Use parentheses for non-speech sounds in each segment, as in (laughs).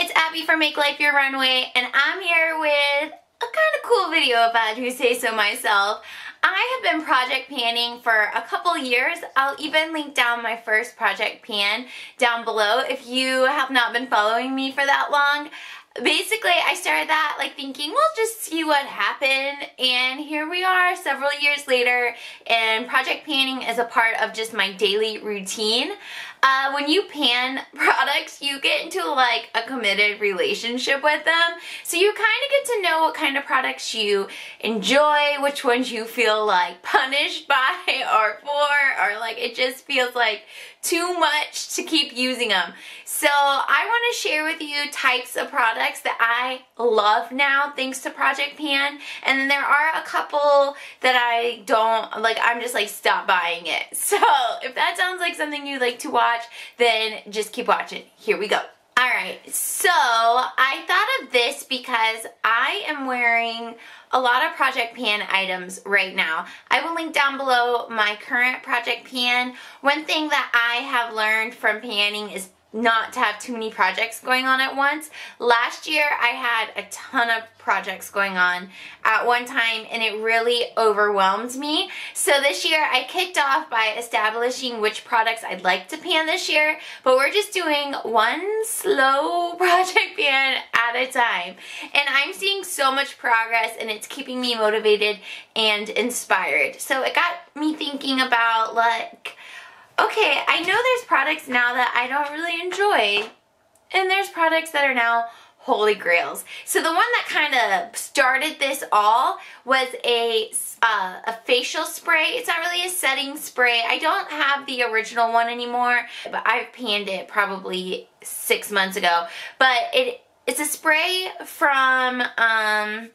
it's Abby from Make Life Your Runway, and I'm here with a kind of cool video if I do say so myself. I have been project panning for a couple years. I'll even link down my first project pan down below if you have not been following me for that long basically I started that like thinking we'll just see what happened. And here we are several years later and project panning is a part of just my daily routine. Uh, when you pan (laughs) products you get into like a committed relationship with them. So you kind of get to know what kind of products you enjoy, which ones you feel like (laughs) punished by or for like it just feels like too much to keep using them. So I want to share with you types of products that I love now thanks to Project Pan. And then there are a couple that I don't, like I'm just like stop buying it. (laughs) So if that sounds like something you'd like to watch, then just keep watching. Here we go. Alright, so I thought of this because I am wearing a lot of Project Pan items right now. I will link down below my current Project Pan. One thing that I have learned from panning is not to have too many projects going on at once. Last year I had a ton of projects going on at one time and it really overwhelmed me. So this year I kicked off by establishing which products I'd like to pan this year, but we're just doing one slow (laughs) project pan at a time. And I'm seeing so much progress and it's keeping me motivated and inspired. So it got me thinking about like, okay, I know there's products now that I don't really enjoy, and there's products that are now holy grails. So the one that kind of started this all was a uh, a facial spray. It's not really a setting spray. I don't have the original one anymore, but I've panned it probably six months ago. But it it's a spray from um,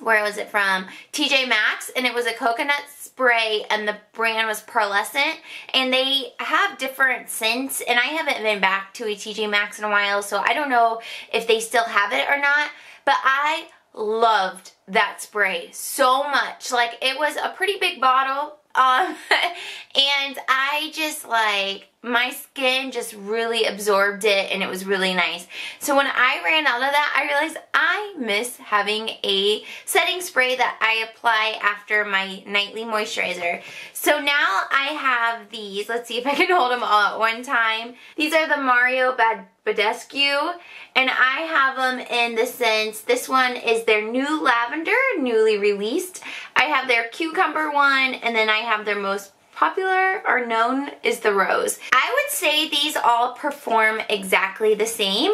where was it from? TJ Maxx, and it was a coconut spray, and the brand was Pearlescent, and they have different scents, and I haven't been back to a TJ Maxx in a while, so I don't know if they still have it or not, but I loved that spray so much. Like, it was a pretty big bottle, um, (laughs) and I just like, my skin just really absorbed it and it was really nice. So when I ran out of that, I realized I miss having a setting spray that I apply after my nightly moisturizer. So now I have these. Let's see if I can (laughs) hold them all at one time. These are the Mario Bad Badescu and I have them in the sense, this one is their new lavender, newly released. I have their cucumber one and then I have their most popular or known is the rose. I would say these all perform exactly the same.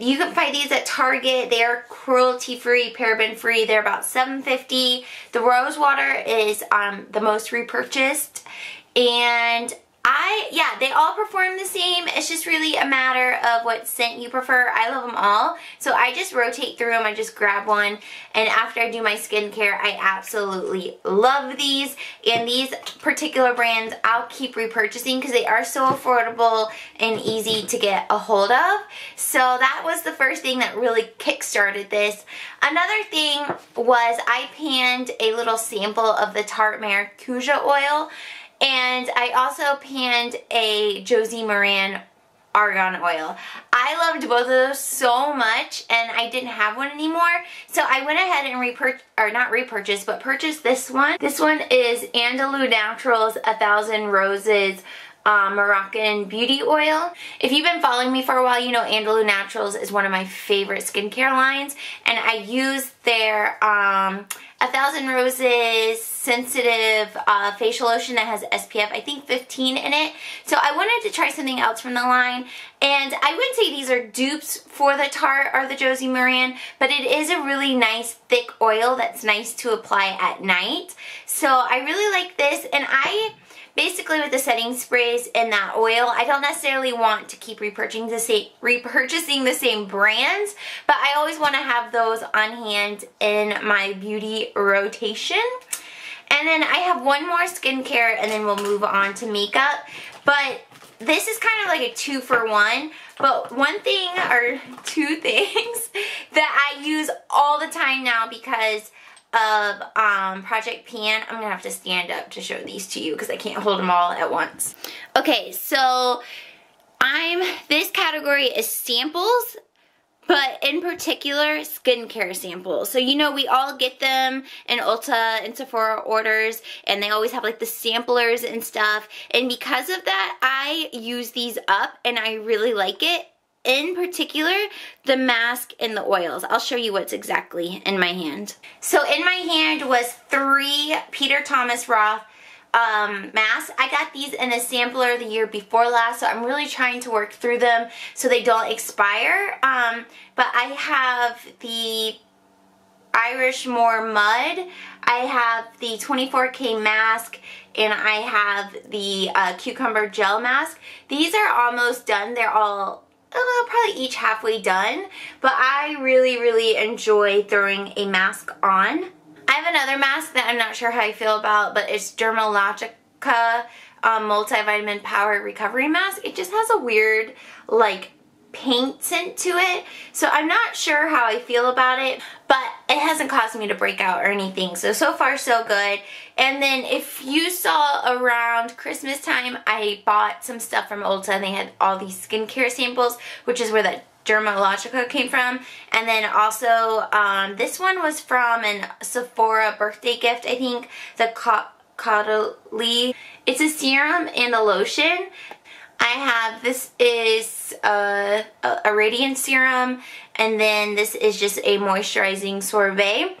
You can find these at Target. They are cruelty-free, paraben-free. They're about $7.50. The rose water is um, the most repurchased. And I, yeah, they all perform the same. It's just really a matter of what scent you prefer. I love them all. So I just rotate through them. I just grab one. And after I do my skincare, I absolutely love these. And these particular brands, I'll keep repurchasing because they are so affordable and easy to get a hold of. So that was the first thing that really kick-started this. Another thing was I panned a little sample of the Tarte Maracuja oil. And I also panned a Josie Maran argan oil. I loved both of those so much and I didn't have one anymore. So I went ahead and repurchased, or not repurchased, but purchased this one. This one is Andalou Naturals A Thousand Roses uh, Moroccan Beauty Oil. If you've been following me for a while, you know Andalou Naturals is one of my favorite skincare lines. And I use their um, A Thousand Roses sensitive uh, facial lotion that has SPF, I think 15 in it. So I wanted to try something else from the line. And I wouldn't say these are dupes for the Tarte or the Josie Maran, but it is a really nice thick oil that's nice to apply at night. So I really like this and I basically with the setting sprays and that oil, I don't necessarily want to keep repurchasing the same, repurchasing the same brands, but I always want to have those on hand in my beauty rotation. And then I have one more skincare and then we'll move on to makeup. But this is kind of like a two for one. But one thing or two (laughs) things that I use all the time now because of um, Project Pan. I'm going to have to stand up to show these to you because I can't hold them all at once. Okay, so I'm, this category is samples but in particular skincare samples. So you know we all get them in Ulta and Sephora orders and they always have like the samplers and stuff and because of that I use these up and I really like it. In particular, the mask and the oils. I'll show you what's exactly in my hand. So in my hand was three Peter Thomas Roth um, masks. I got these in a sampler the year before last, so I'm really trying to work through them so they don't expire. Um, but I have the Irish Moor Mud. I have the 24K mask and I have the uh, cucumber gel mask. These are almost done. They're all uh, probably each halfway done, but I really, really enjoy throwing a mask on. I have another mask that I'm not sure how I feel about, but it's Dermalogica um, Multivitamin Power Recovery Mask. It just has a weird, like, paint scent to it. So I'm not sure how I feel about it, but it hasn't caused me to break out or anything. So, so far so good. And then if you saw around Christmas time, I bought some stuff from Ulta and they had all these skincare samples, which is where that Dermalogica came from. And then also, um, this one was from an Sephora birthday gift, I think, the Caudalie. It's a serum and a lotion. I have, this is a, a radiant serum, and then this is just a moisturizing sorbet.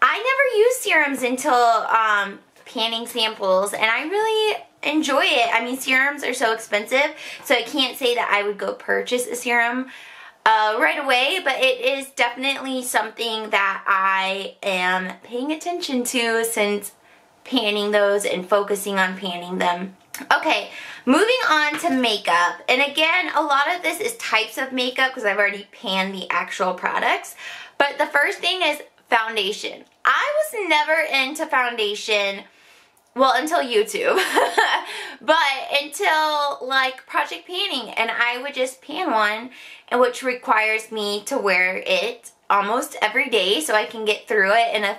I never use serums until um, panning samples, and I really enjoy it. I mean, serums are so expensive, so I can't say that I would go purchase a serum uh, right away, but it is definitely something that I am paying attention to since panning those and focusing on panning them. Okay, moving on to makeup. And again, a lot of this is types of makeup because I've already panned the actual products. But the first thing is foundation. I was never into foundation well, until YouTube. (laughs) but until like project panning and I would just pan one and which requires me to wear it almost every day so I can get through it in a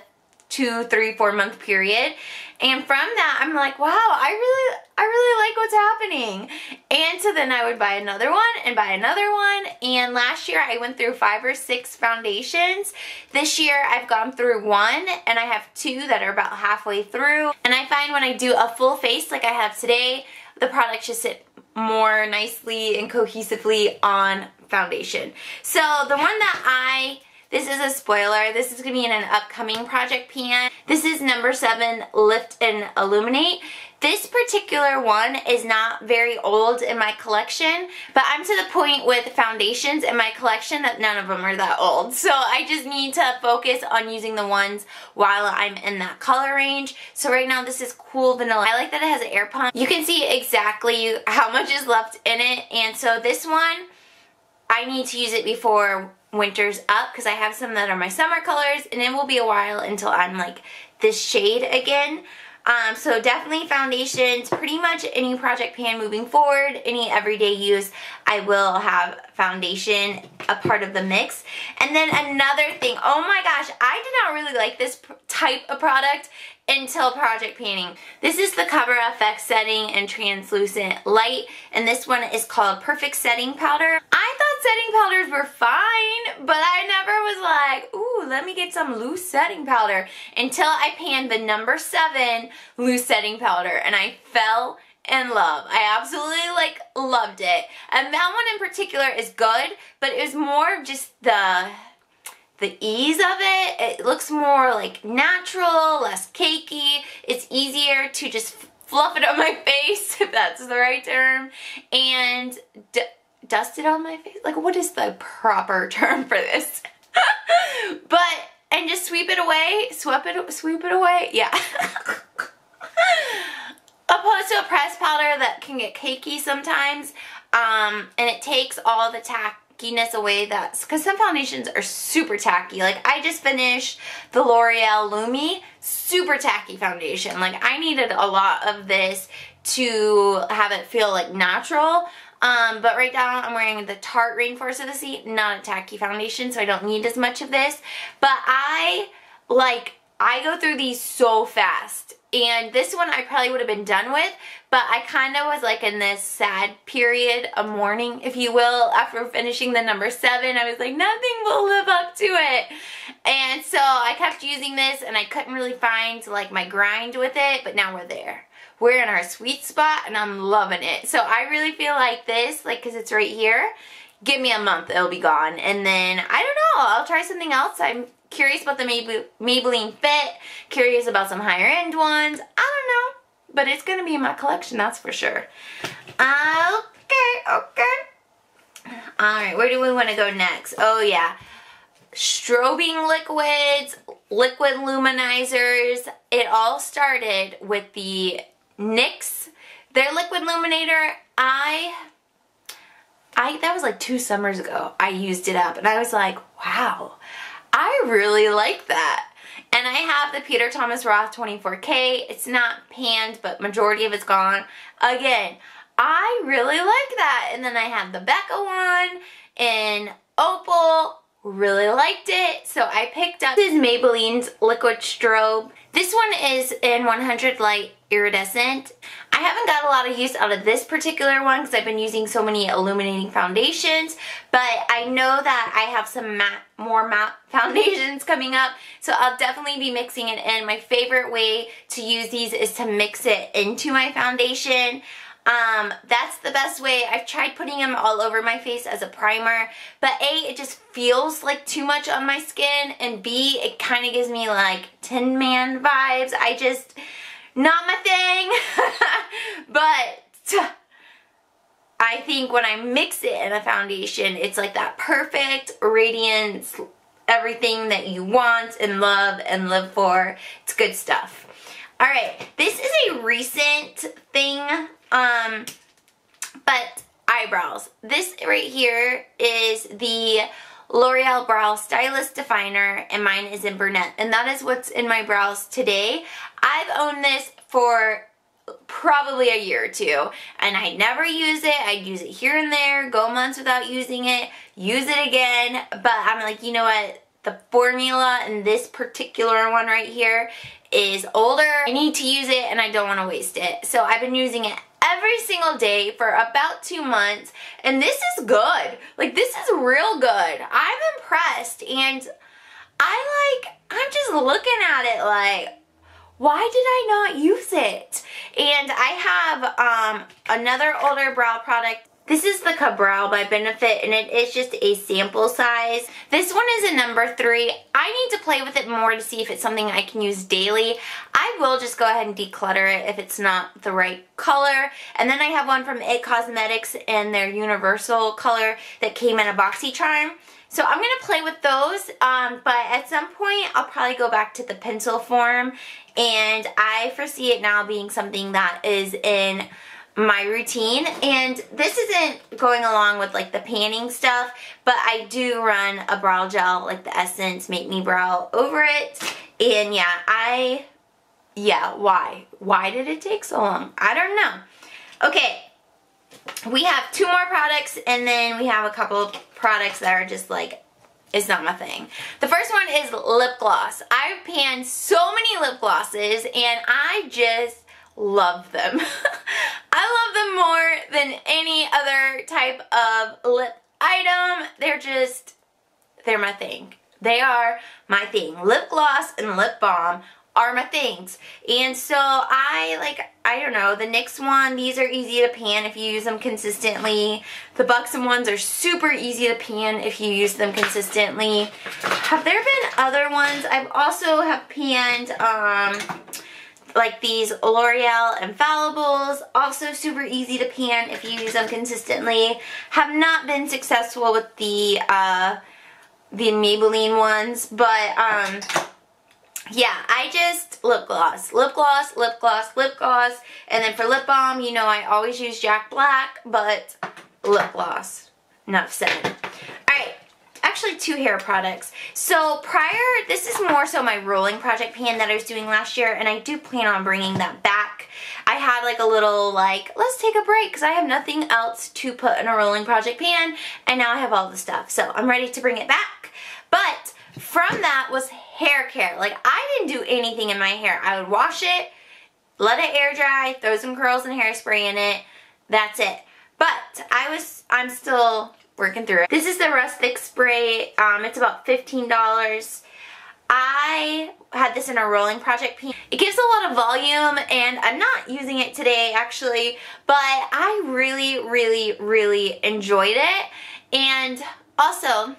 two, three, four month period. And from that, I'm like, wow, I really, I really like what's happening. And so then I would buy another one and buy another one. And last year I went through five or six foundations. This year I've gone through one and I have two that are about halfway through. And I find when I do a full face like I have today, the products just sit more nicely and cohesively on foundation. So the one that I this is a spoiler. This is going to be in an upcoming project pan. This is number 7 Lift and Illuminate. This particular one is not very old in my collection, but I'm to the point with foundations in my collection that none of them are that old. So I just need to focus on using the ones while I'm in that color range. So right now this is Cool Vanilla. I like that it has an air pump. You can see exactly how much is left in it. And so this one, I need to use it before winter's up because I have some that are my summer colors and it will be a while until I'm like this shade again. Um, so definitely foundations, pretty much any project pan moving forward, any everyday use, I will have foundation a part of the mix. And then another thing, oh my gosh, I did not really like this type of product until project panning. This is the Cover FX Setting and Translucent Light, and this one is called Perfect Setting Powder. I thought setting powders were fine, but I never was like, ooh, let me get some loose setting powder until I panned the number seven loose setting powder, and I fell in love. I absolutely like loved it. And that one in particular is good, but it was more just the the ease of it. It looks more like natural, less cakey. It's easier to just fluff it on my (laughs) face, if that's the right term, and dust it on my face. Like, what is the proper (laughs) term for this? (laughs) but, and just sweep it away, sweep it, sweep it away, yeah. (laughs) Opposed to a pressed powder that can get cakey sometimes, um, and it takes all the tackiness away that's because some foundations are super tacky like I just finished the L'Oreal Lumi super tacky foundation like I needed a lot of this to have it feel like natural um, but right now I'm wearing the Tarte Rainforest of the Sea not a tacky foundation so I don't need as much of this but I like I go through these so fast. And this one I probably would have been done with, but I kind of was like in this sad period of mourning, if you will, after finishing the number seven. I was like, nothing will live up to it. And so I kept using this and I couldn't really find like my grind with it, but now we're there. We're in our sweet spot and I'm loving it. So I really feel like this, like cause it's right here, give me a month, it'll be gone. And then, I don't know, I'll try something else. I'm curious about the Maybelline Fit, curious about some higher end ones. I don't know, but it's gonna be in my collection, that's for sure. Okay, okay. All right, where do we wanna go next? Oh yeah, strobing liquids, liquid luminizers. It all started with the NYX, their liquid illuminator. I I that was like two summers ago. I used it up and I was like, wow, I really like that. And I have the Peter Thomas Roth 24K. It's not panned, but majority of it's gone. Again, I really like that. And then I have the Becca one in Opal. Really liked it. So I picked up this Maybelline's Liquid Strobe. This one is in 100 Light Iridescent. I haven't got a lot of use out of this particular one because I've been using so many illuminating foundations, but I know that I have some matte, more matte (laughs) foundations coming up, so I'll definitely be mixing it in. My favorite way to use these is to mix it into my foundation. Um, that's the best way. I've tried putting them all over my face as a primer, but A, it just feels like too much on my skin, and B, it kind of gives me like Tin Man vibes. I just, not my thing, (laughs) but I think when I mix it in a foundation, it's like that perfect radiance, everything that you want and love and live for. It's good stuff. All right, this is a recent thing, um, but eyebrows. This right here is the L'Oreal Brow Stylist Definer, and mine is in brunette. And that is what's in my brows today. I've owned this for probably a year or two and I never use it. I'd use it here and there, go months without using it, use it again, but I'm like, you know what? The formula in this particular one right here is older. I need to use it and I don't want to waste it. So I've been using it every single day for about two months and this is good. Like this is real good. I'm impressed and I like, I'm just looking at it like, why did I not use it? And I have um, another older brow product this is the Ka-Brow by Benefit and it is just a sample size. This one is a number three. I need to play with it more to see if it's something I can use daily. I will just go ahead and declutter it if it's not the right color. And then I have one from It Cosmetics in their universal color that came in a BoxyCharm. So I'm going to play with those, um, but at some point I'll probably go back to the pencil form and I foresee it now being something that is in my routine and this isn't going along with like the panning stuff but I do run a brow gel like the Essence Make Me Brow over it and yeah I yeah why why did it take so long I don't know okay we have two more products and then we have a couple products that are just like it's not my thing. The first one is lip gloss. I've panned so many lip glosses and I just love them. (laughs) I love them more than any other type of lip item. They're just, they're my thing. They are my thing. Lip gloss and lip balm are my things. And so I like, I don't know, the NYX one, these are easy to pan if you use them consistently. The Buxom ones are super easy to pan if you use them consistently. Have there been other ones? I've also have panned, um, like these L'Oreal Infallibles, also super easy to pan if you use them consistently. Have not been successful with the uh, the Maybelline ones, but um, yeah, I just lip gloss, lip gloss, lip gloss, lip gloss, and then for lip balm, you know I always use Jack Black, but lip gloss. Enough said actually two hair products. So prior, this is more so my rolling project pan that I was doing last year and I do plan on bringing that back. I had like a little like, let's take a break because I have nothing else to put in a rolling project pan and now I have all the stuff. So I'm ready to bring it back. But from that was hair care. Like I didn't do anything in my hair. I would wash it, let it air dry, throw some curls and hairspray in it. That's it. But I was, I'm still working through it. This is the Rustic Spray. Um, it's about $15. I had this in a rolling project pan. It gives a lot of volume and I'm not using it today actually, but I really, really, really enjoyed it. And also,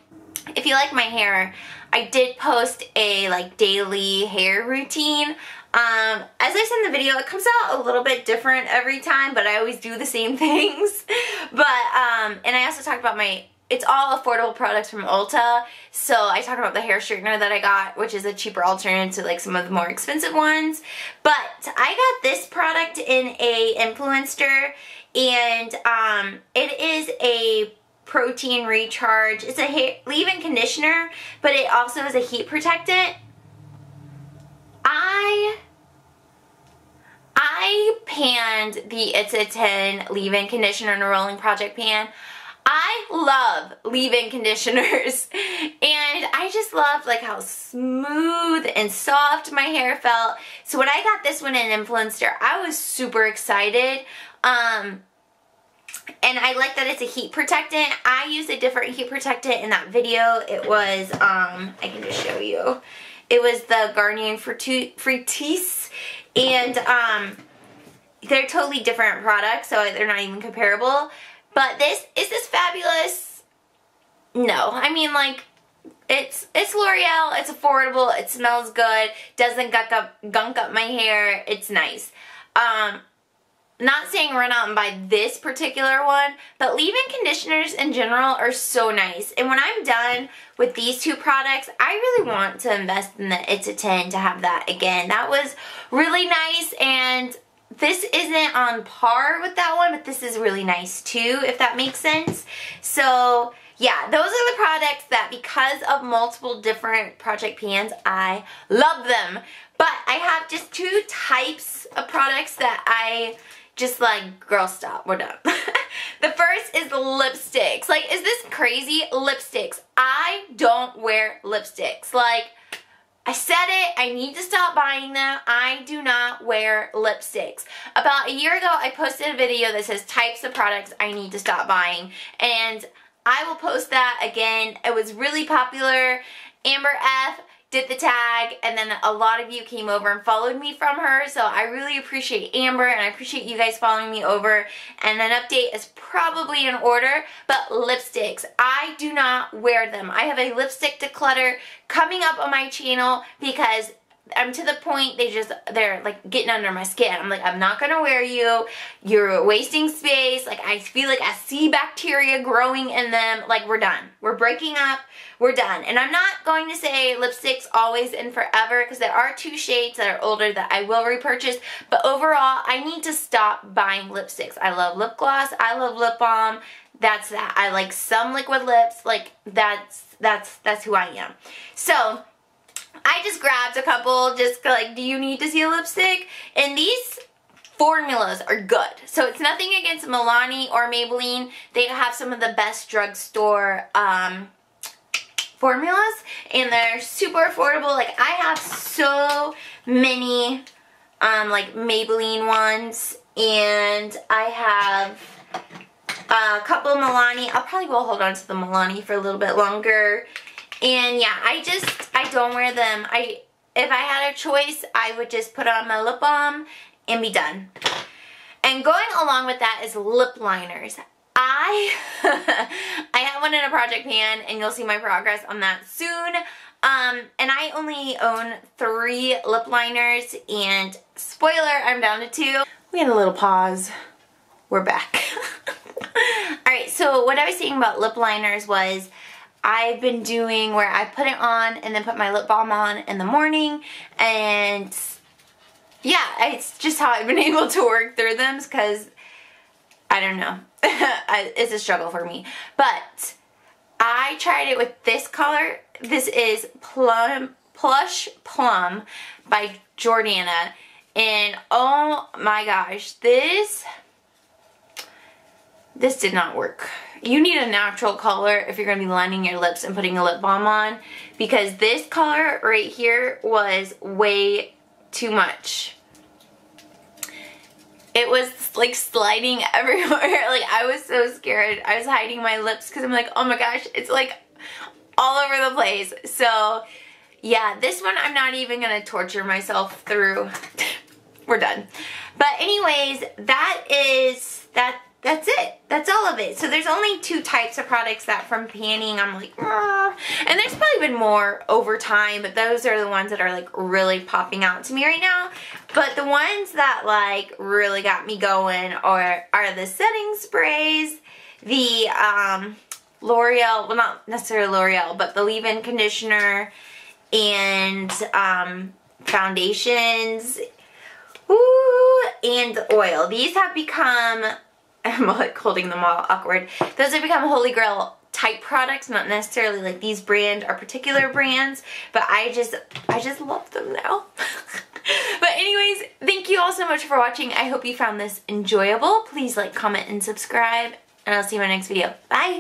if you like my hair, I did post a like daily hair routine. Um, as I said in the video, it comes out a little bit different every time, but I always do the same (laughs) things. but, um, and I also talked about my it's all affordable products from Ulta. So I talked about the hair straightener that I got, which is a cheaper alternative to like some of the more expensive ones. But I got this product in a Influenster and um, it is a protein recharge. It's a leave-in conditioner, but it also is a heat protectant. I I panned the It's a 10 leave-in conditioner in a rolling project pan. I love leave-in conditioners (laughs) and I just loved like how smooth and soft my hair felt. So when I got this one in Influenster, I was super excited. Um, and I like that it's a heat protectant. I used a different heat protectant in that video. It was, um, I can just show you. It was the Garnier Fructis. And um, they're totally different products, so they're not even comparable. But this, is this fabulous? No. I mean, like, it's it's L'Oreal, it's affordable, it smells good, doesn't gunk up, gunk up my hair, it's nice. Um, not saying run out and buy this particular one, but leave-in conditioners in general are so nice. And when I'm done with these two products, I really want to invest in the It's a 10 to have that again. That was really nice and this isn't on par with that one, but this is really nice too, if that makes sense. So yeah, those are the products that because of multiple different project pans, I love them. But I have just two types of products that I just like, girl stop, we're done. (laughs) the first is lipsticks. Like, is this crazy? Lipsticks. I don't wear lipsticks. Like, I said it, I need to stop buying them. I do not wear lipsticks. About a year ago, I posted a video that says types of products I need to stop buying. And I will post that again. It was really popular. Amber F did the tag and then a lot of you came over and followed me from her. So I really appreciate Amber and I appreciate you guys following me over. And an update is probably in order but lipsticks I do not wear them. I have a lipstick declutter coming up on my channel because I'm to the point they just they're like getting under my skin. I'm like I'm not gonna wear you. You're wasting space. Like I feel like I see bacteria growing in them. Like we're done. We're breaking up. We're done. And I'm not going to say lipsticks always and forever because there are two shades that are older that I will repurchase. But overall, I need to stop buying lipsticks. I love lip gloss. I love lip balm. That's that. I like some liquid lips. Like that's that's that's who I am. So I just grabbed a couple just like, do you need to see a lipstick? And these formulas are good. So it's nothing against Milani or Maybelline. They have some of the best drugstore um, formulas and they're super affordable. Like I have so many um, like Maybelline ones and I have a couple Milani. I'll probably go hold on to the Milani for a little bit longer. And yeah, I just, I don't wear them. I, if I had a choice, I would just put on my lip balm and be done. And going along with that is lip liners. I, (laughs) I have one in a project pan and you'll see my progress on that soon. Um, and I only own three lip liners and spoiler, I'm down to two. We had a little pause. We're back. (laughs) Alright, so what I was saying about lip liners was I've been doing where I put it on and then put my lip balm on in the morning and yeah, it's just how I've been (laughs) able to work through them because I don't know. (laughs) it's a struggle for me. But I tried it with this color. This is Plum Plush Plum by Jordana. And oh my gosh, this this did not work. You need a natural color if you're gonna be lining your lips and putting a lip balm on because this color right here was way too much. It was like sliding (laughs) everywhere. Like I was so scared. I was hiding my lips because I'm like, oh my gosh, it's like all over the place. So yeah, this one I'm not even gonna torture myself through. (laughs) We're done. But anyways, that is, that that's it. That's all of it. So there's only two types of products that from panning I'm like, Argh. and there's probably been more over time, but those are the ones that are like really popping out to me right now. But the ones that like really got me going are, are the setting sprays, the um, L'Oreal, well not necessarily L'Oreal, but the leave-in conditioner and um, foundations Ooh, and oil. These have become I'm (laughs) like holding them all awkward. Those have become Holy Grail type products, not necessarily like these brand or particular brands, but I just, I just love them now. (laughs) but anyways, thank you all so much for watching. I hope you found this enjoyable. Please like, comment, and subscribe, and I'll see you in my next video. Bye!